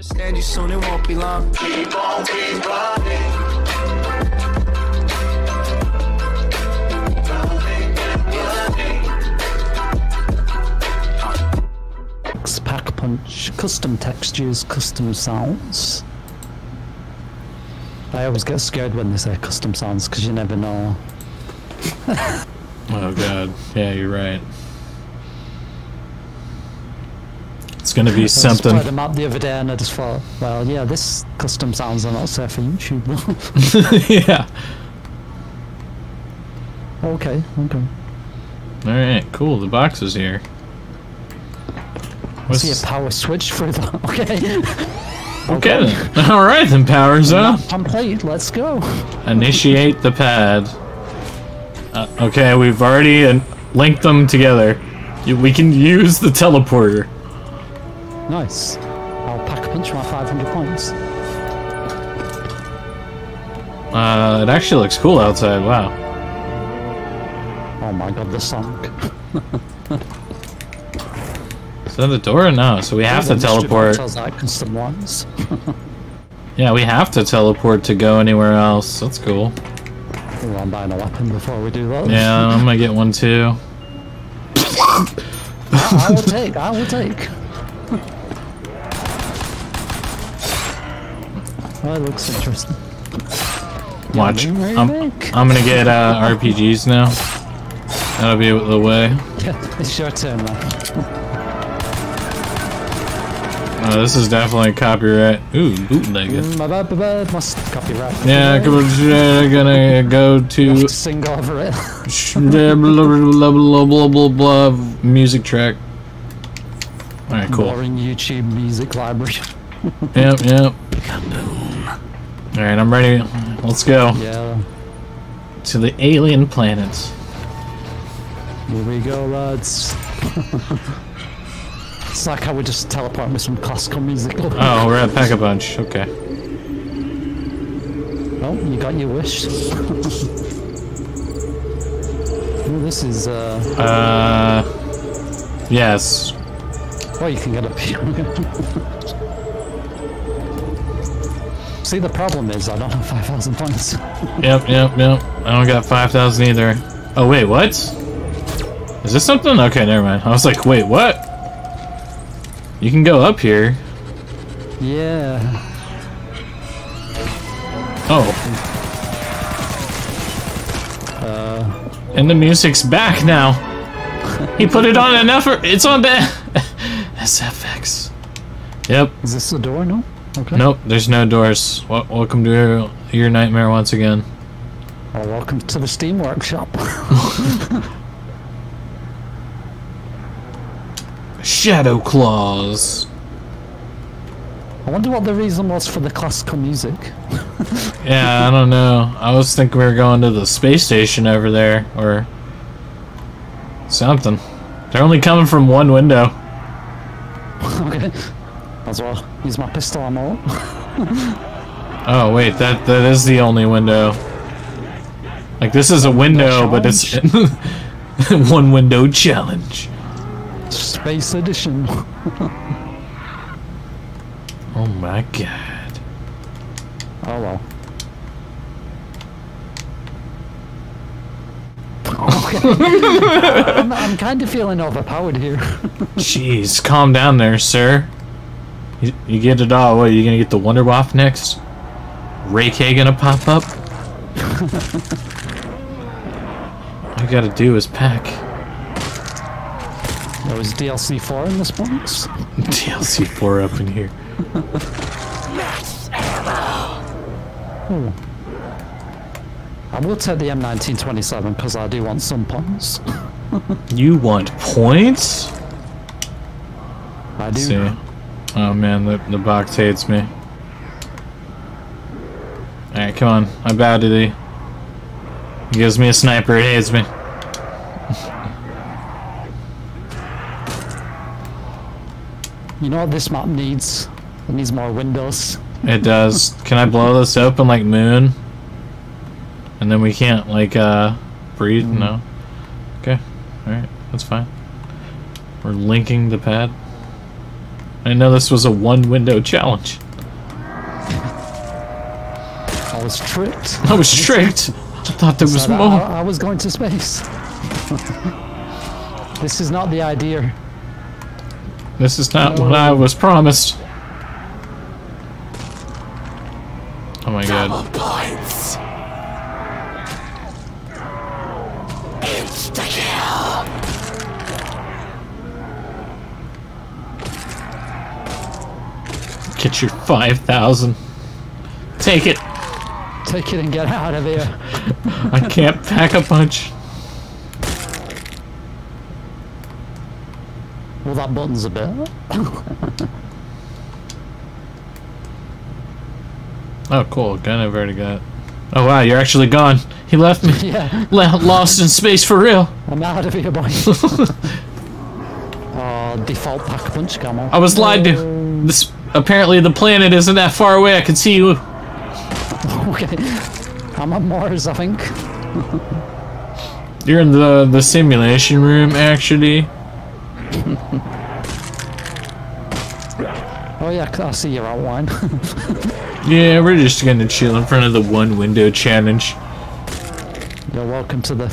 Understand you soon, it won't be long. Keep on, keep running. Pack punch, custom textures, custom sounds. I always get scared when they say custom sounds because you never know. Oh god. Yeah, you're right. It's gonna be something. I just tried something. them out the other day and I just thought, well, yeah, this custom sounds are not safe for YouTube. yeah. okay, okay. Alright, cool. The box is here. I see What's... a power switch for that. Okay. Okay then. Alright then, powers up. Complete. Let's go. Initiate the pad. Uh, okay, we've already uh, linked them together. We can use the teleporter. Nice. I'll pack a punch for my 500 points. Uh, it actually looks cool outside. Wow. Oh my god, the song. Is that the door? No, so we have to teleport. Tells like custom ones. Yeah, we have to teleport to go anywhere else. That's cool. Ooh, I'm buying a weapon before we do that. Yeah, I'm gonna get one too. I will take. I will take. Oh, it looks interesting. Watch. I'm. I'm gonna get uh, RPGs now. That'll be the way. Yeah, it's your turn now. Uh, this is definitely copyright. Ooh, bootleg. My bad, my bad. Must copyright. Yeah, I'm gonna go to Sing over it. blah, blah, blah, blah, blah, blah, blah, music track. Alright, cool. Boring YouTube music library. Yep, yep. Alright, I'm ready. Let's go Yeah. to the alien planet. Here we go, lads. it's like how we just teleport with some classical music. Oh, we're at Pack a Punch. Okay. Well, you got your wish. Ooh, this is, uh... Uh. Yes. Well, you can get up here. See, the problem is I don't have 5,000 points. Yep, yep, yep. I don't got 5,000 either. Oh, wait, what? Is this something? Okay, never mind. I was like, wait, what? You can go up here. yeah. Oh. Uh, And the music's back now. He put it on enough. It's on the SFX. Yep. is this the door? No? Okay. Nope. There's no doors. Wel- welcome to your, your nightmare once again. Well, welcome to the Steam Workshop. Shadow claws. I wonder what the reason was for the classical music. Yeah, I don't know. I was thinking we were going to the space station over there, or something. They're only coming from one window. okay. As well, use my pistol ammo. Oh wait, that that is the only window. Like this is a window, but it's one window challenge. Space Edition. Oh my god. Oh well. I'm, I'm kind of feeling overpowered here. Jeez, calm down there, sir. You, you get it all. What, you gonna get the Wunderwaffe next? Ray K gonna pop up? all you gotta do is pack. There was DLC 4 in this box. DLC 4 up in here. Hmm. I will take the M1927 because I do want some points. You want points? I do. Oh man, the, the box hates me. Alright, come on. I bow to thee. He gives me a sniper, it hates me. You know what this map needs? It needs more windows. It does. Can I blow this open like moon? And then we can't like uh breathe? No. Okay. Alright, that's fine. We're linking the pad. I know this was a one window challenge. I was tricked. I was tricked. I thought there was more. I, I was going to space. this is not the idea. This is not what I was promised. Oh my god. Get your 5,000. Take it. Take it and get out of here. I can't pack a punch. Well, that button's a bit. Oh, cool. Gun I've already got. Oh, wow. You're actually gone. He left me. Yeah, La- lost in space for real. I'm out of here, boy. oh, default pack a punch camo. I was lied to. This apparently the planet isn't that far away. I can see you. Okay. I'm on Mars, I think. You're in the the simulation room, actually. Oh yeah, I see your outline. Yeah, we're just gonna chill in front of the one window challenge. You're welcome to the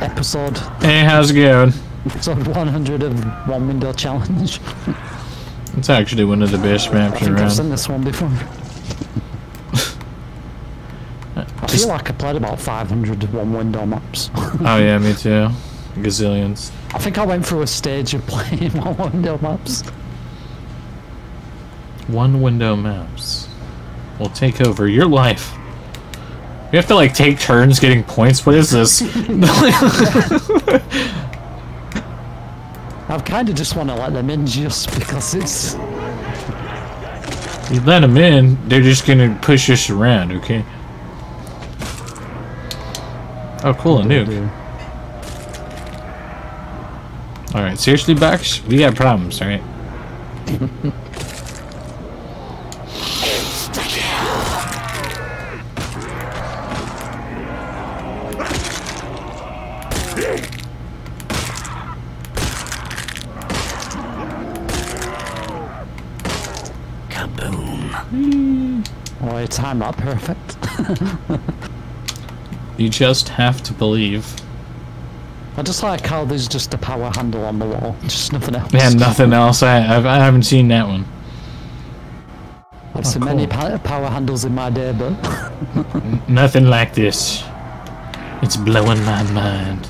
episode Hey, how's it going? episode 100 of One Window Challenge. It's actually one of the best maps I think I've around. seen this one before. I feel like I played about 500 One Window maps. Oh yeah, me too. Gazillions. I think I went through a stage of playing One Window maps. One window maps will take over your life. We have to like take turns getting points. What is this? I've kind of just want to let them in just because it's. you let them in, they're just gonna push us around. Okay. Oh, cool, a nuke. All right, seriously, Bucks, we got problems, all Oh, timed that perfect. You just have to believe. I just like how there's just a power handle on the wall, just nothing else. Man, nothing else. I I've, I haven't seen that one. I've seen oh, many cool. pa- power handles in my day, but Nothing like this. It's blowing my mind.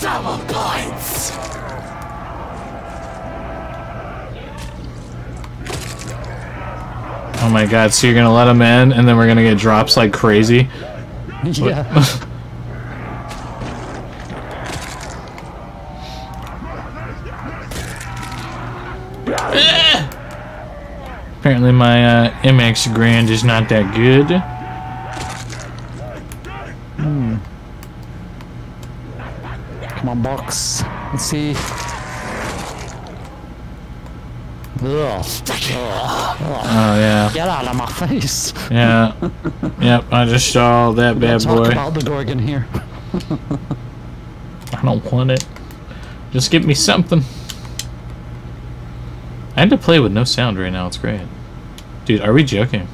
Double Oh my god, so you're gonna let them in and then we're gonna get drops like crazy? yeah. Apparently my uh, MX Garand is not that good. Come on, box. Let's see. Oh yeah, Get out of my face. yeah, yep. I just saw that bad Talk boy. about the Gorgon here. I don't want it. Just give me something. I had to play with no sound right now. It's great, dude. Are we joking?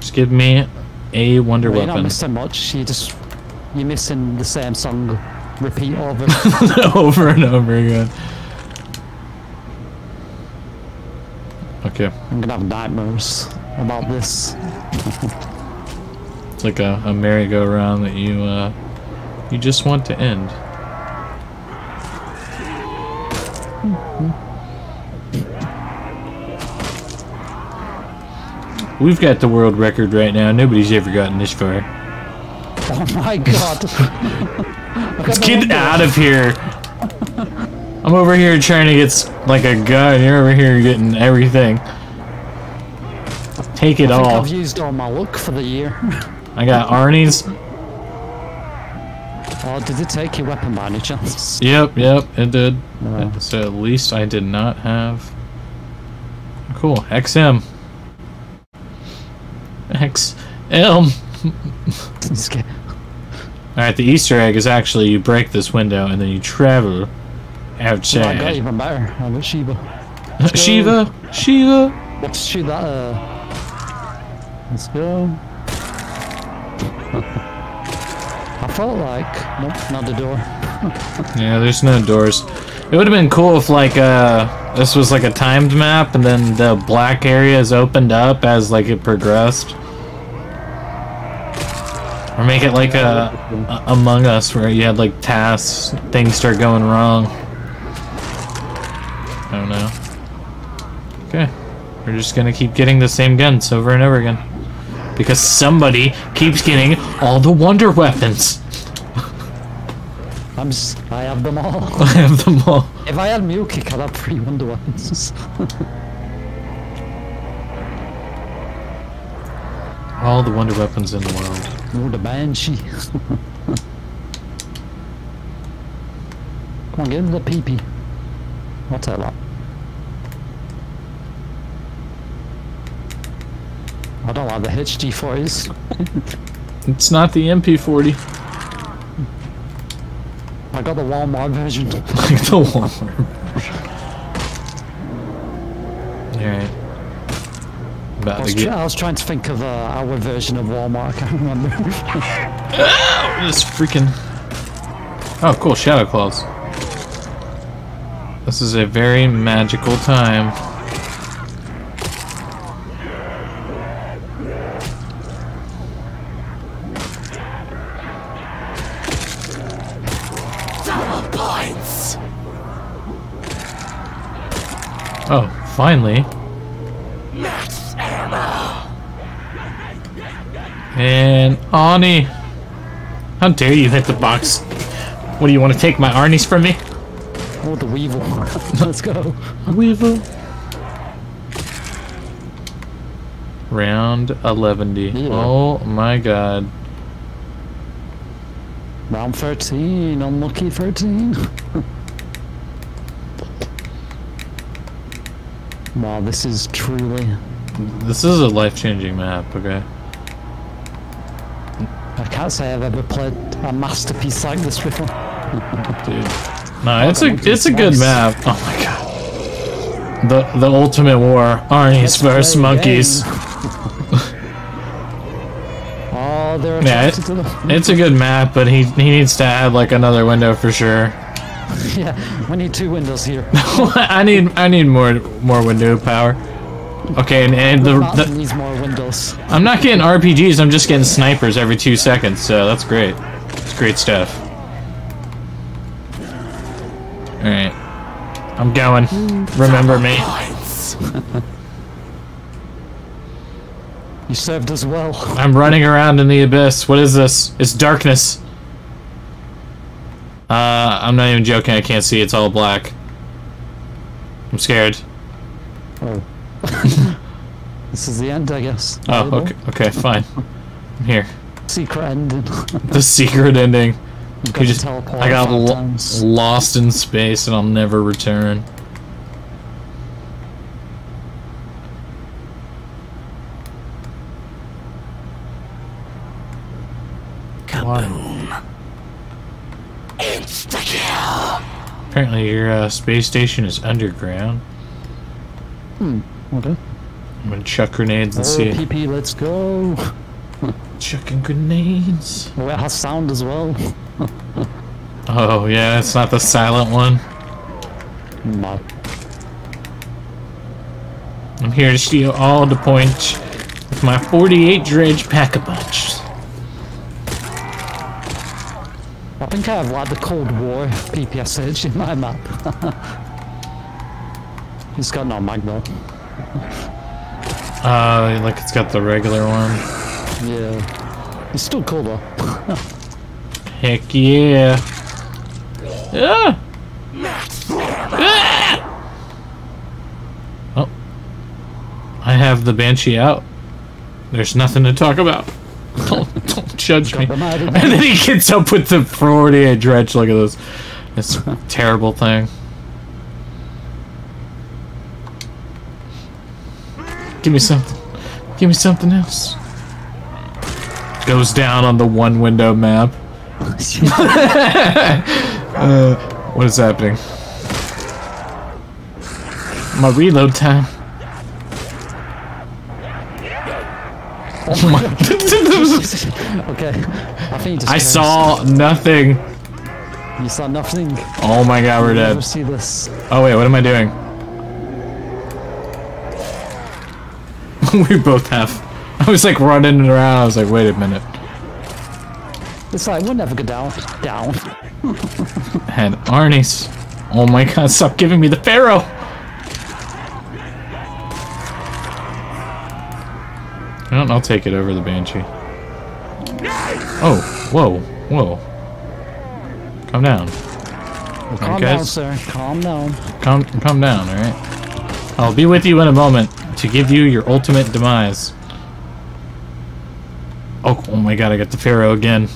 Just give me a wonder Well, you're not weapon missing much. You just you're missing the same song, repeat over. over and over again. Okay, I'm gonna have nightmares about this. it's like a, a merry-go-round that you uh, you just want to end. We've got the world record right now. Nobody's ever gotten this far. Oh my god. Let's get out of here. I'm over here trying to get like a gun. You're over here getting everything. Take it I all. I've used all my luck for the year. I got Arnie's. Oh, did it take your weapon by any chance? Yep, yep, it did. No. So at least I did not have. Cool. XM. XM. Alright, the Easter egg is actually you break this window and then you travel Ouch. I got even better. I got Shiva. Shiva, Shiva. Let's shoot that. Uh... Let's go. I felt like nope, not the door. Yeah, there's no doors. It would have been cool if like uh this was like a timed map and then the black areas opened up as like it progressed. Or make it like a, a Among Us where you had like tasks, things start going wrong. I. Okay. We're just gonna keep getting the same guns over and over again. Because somebody keeps getting all the wonder weapons. I'm just, I have them all. I have them all. if I had Milky, I'd have three wonder weapons. All the wonder weapons in the world. oh, the Banshee. Come on, get into the PP. What's that lot? I don't like the HG40s. It's not the MP40. I got the Walmart version. like the Walmart. Alright. I was, get I was trying to think of uh, our version of Walmart. I can't remember. this freaking. Oh, cool, Shadow Claws. This is a very magical time. Oh, finally. And Ani. How dare you hit the box? What do you want to take my Arnie's from me? oh, the Weevil. Let's go. Weevil. Round 11. Yeah. Oh my god. Round 13, unlucky 13. wow, this is truly. This is a life-changing map, okay? I can't say I've ever played a masterpiece like this before. Dude. No, it's a it's a good map. Oh my god. The the ultimate war. Arnie's versus monkeys. oh, they're Yeah, the. It's a good map, but he he needs to add like another window for sure. Yeah, we need two windows here. I need I need more more window power. Okay, and, and the, the needs more windows. I'm not getting RPGs. I'm just getting snipers every two seconds. So that's great. It's great stuff. All right, I'm going. Remember me. You served as well. I'm running around in the abyss. What is this? It's darkness. Uh, I'm not even joking. I can't see. It's all black. I'm scared. Oh. this is the end, I guess. Oh, okay, okay, fine. I'm here. Secret ending. The secret ending. You just, I got lo- times. lost in space and I'll never return. Apparently, your uh, space station is underground. Hmm, Okay. I'm gonna chuck grenades and Oh, see. PP, let's go. Chucking grenades. Oh, it has sound as well. Oh yeah, it's not the silent one. No. I'm here to steal all the points with my 48 dredge pack a punch. I think I have like the Cold War PPSH in my map. He's got no mag though. Uh, like it's got the regular one. Yeah. It's still cool though. Heck yeah. Ah! Ah! Oh. I have the Banshee out. There's nothing to talk about. Judge me. Got them out of And then he gets up with the 48 dredge. Look at this. This terrible thing. Give me something. Give me something else. Goes down on the one window map. Uh, what is happening? my reload time. Oh my! okay. I think I saw nothing. You saw nothing. Oh my god, we're dead. see this. Oh wait, what am I doing? we both have. I was like running around. I was like, wait a minute. It's like we'll never go down. Down. and Arnie's. Oh my god, stop giving me the Pharaoh! I'll take it over the Banshee. Oh, whoa, whoa. Calm down. Calm down, sir. Calm down. Calm, calm down, alright? I'll be with you in a moment to give you your ultimate demise. Oh, oh my god, I got the Pharaoh again.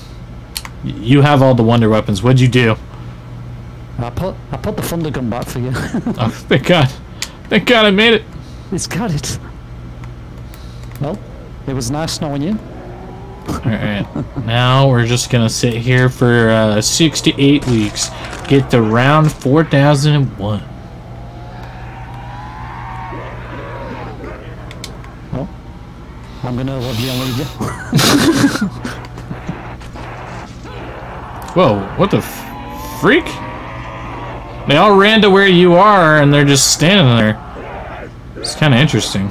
Y- You have all the wonder weapons. What'd you do? I put I put the thunder gun back for you. Oh, thank god. Thank god I made it. He's got it. Well, it was nice knowing you. Alright, now we're just gonna sit here for uh, 68 weeks. Get to round 4001. Well, I'm gonna love you and leave you. Whoa, what the f- freak? They all ran to where you are and they're just standing there. It's kind of interesting.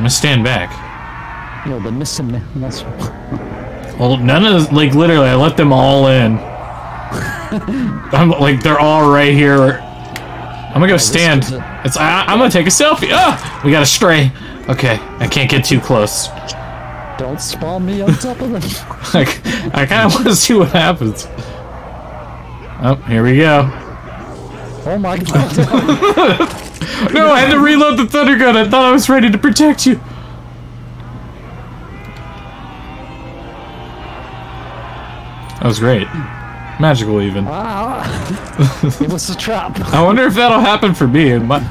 I'm gonna stand back. You're the missing me. That's Well, none of like literally, I let them all in. I'm like, they're all right here. I'm gonna go stand. is. It's I, I'm gonna take a selfie. Ah, we got a stray. Okay, I can't get too close. don't spawn me on top of them. Like, I kind of want to see what happens. Oh, here we go. Oh my god. No, I had to reload the thunder gun. I thought I was ready to protect you. That was great. Magical, even. ah, it was a trap. I wonder if that'll happen for me. Might-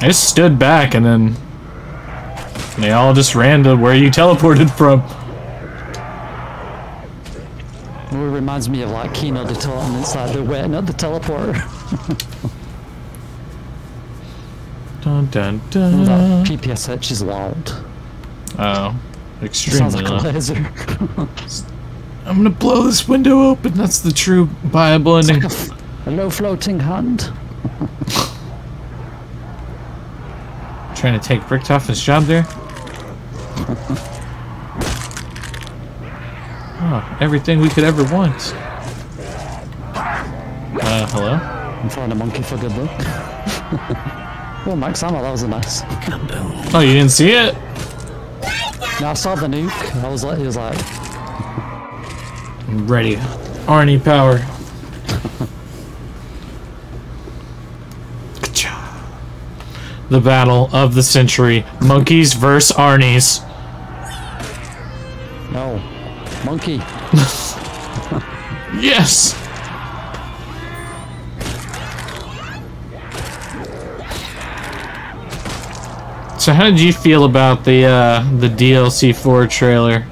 I just stood back and then they all just ran to where you teleported from. It reminds me of like Kino the. It's like they're waiting at the teleporter. Dun dun dun. PPSH is loud. Oh, It sounds extremely like a loud. laser. I'm gonna blow this window open. That's the true viable ending. a low floating hand. Trying to take Bricktoff job there. Oh, everything we could ever want. Uh, hello? I'm throwing a monkey for good luck. oh, Max Ammo, that was a nice. Oh, you didn't see it? Now I saw the nuke. I was like, he was like, I'm ready. Arnie power. the battle of the century. Monkeys versus Arnie's. no, monkey. Yes! So how did you feel about the uh, the DLC 4 trailer?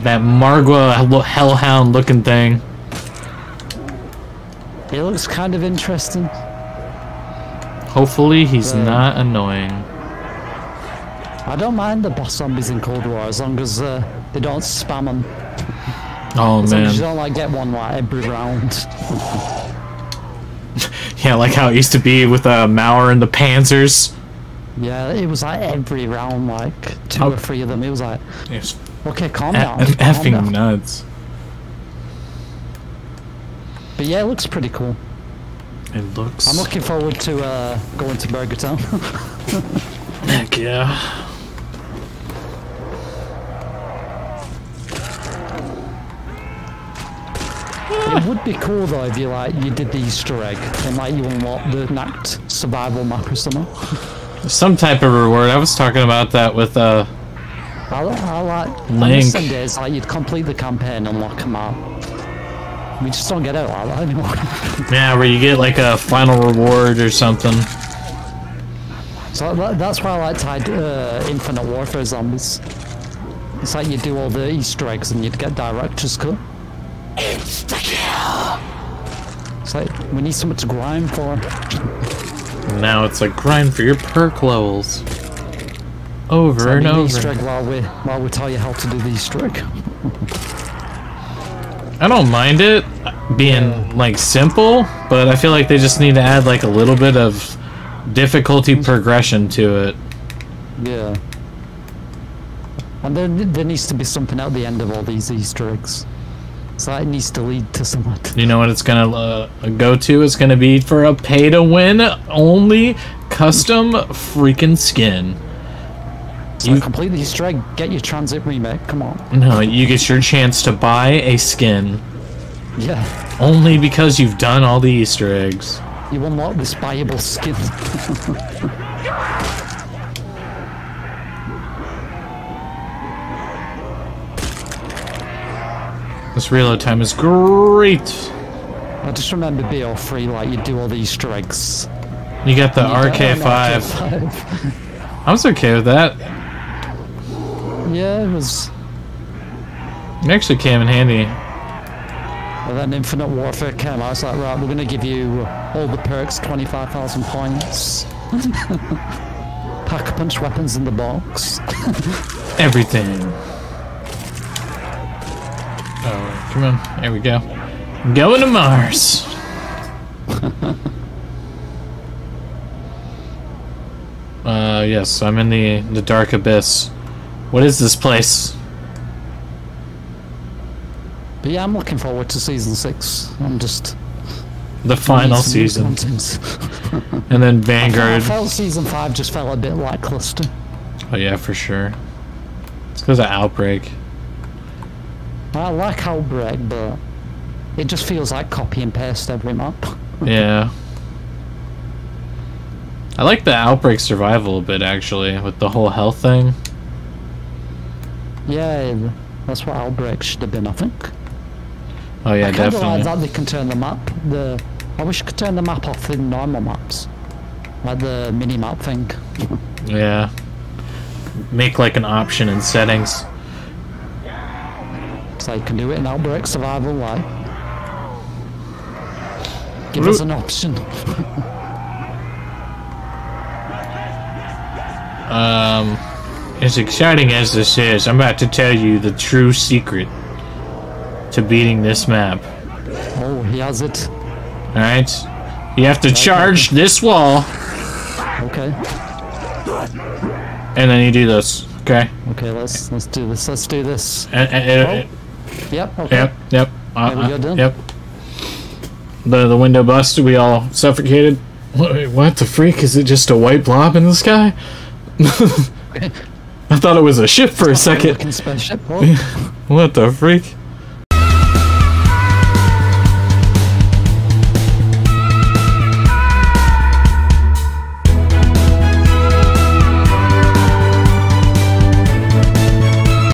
That Margwa lo- Hellhound looking thing. It looks kind of interesting. Hopefully he's Right. not annoying. I don't mind the boss zombies in Cold War as long as uh, they don't spam them. Oh As long as you don't like get one like every round. Yeah, like how it used to be with uh, Mauer and the Panzers. Yeah, it was like every round, like two Oh. or three of them. It was like, It's okay, calm e- down. calm effing down. nuts. But yeah, it looks pretty cool. It looks. I'm looking forward to uh, going to Burger Town. Heck yeah. it would be cool though if you like you did the Easter egg and like you unlock the Nacht survival map or something. Some type of reward. I was talking about that with uh. I, li- I like on Link. the Sundays like you'd complete the campaign and unlock them out. We just don't get out like that anymore. Yeah, where you get like a final reward or something. so that, that's why I like Tide uh, Infinite Warfare Zombies. It's like you do all the Easter eggs and you'd get director's cut. It's It's like, we need something to grind for. Now it's like grind for your perk levels. Over So and I over. While we, while we tell you how to do the Easter egg. I don't mind it being like simple, but I feel like they just need to add like a little bit of difficulty progression to it. Yeah. And then there needs to be something at the end of all these Easter eggs. So needs to lead to something. You know what it's gonna uh, go to? It's gonna be for a pay to win only custom freaking skin. So You- complete the Easter egg, get your transit remake, come on. No, you get your chance to buy a skin Yeah. only because you've done all the Easter eggs. You unlock this buyable skin. This reload time is great. I just remember BO3, like you do all the Easter eggs. You got the You RK5. RK5. I was okay with that. yeah, it was. It actually came in handy. And then Infinite Warfare came out. I was like, right, we're gonna give you all the perks, 25,000 points. Pack a punch weapons in the box. Everything. Oh, come on. There we go. Going to Mars. uh, yes, I'm in the the dark abyss. What is this place? But yeah, I'm looking forward to season six. I'm just The final need some new season, and then Vanguard. I felt season five just felt a bit lackluster. Oh yeah, for sure. It's because of Outbreak. I like Outbreak, but it just feels like copy and paste every map. Yeah. I like the Outbreak survival a bit actually, with the whole health thing. Yeah, that's what Outbreak should have been, I think. Oh yeah, I definitely. like that they can turn the map. The I wish you could turn the map off in normal maps, like the mini map thing. Yeah. Make like an option in settings. You can do it in Outbreak Survival, like. Give us an option. Um, as exciting as this is, I'm about to tell you the true secret to beating this map. Oh, he has it. Alright? You have to charge this wall, Okay. and then you do this. Okay? Okay, let's let's do this. Let's do this. And, and- and- Yep. Okay. Yep, yep. Uh, There we go, uh, done. Yep. The, the window busted, we all suffocated. What, what the freak? Is it just a white blob in the sky? I thought it was a ship for a second. What the freak?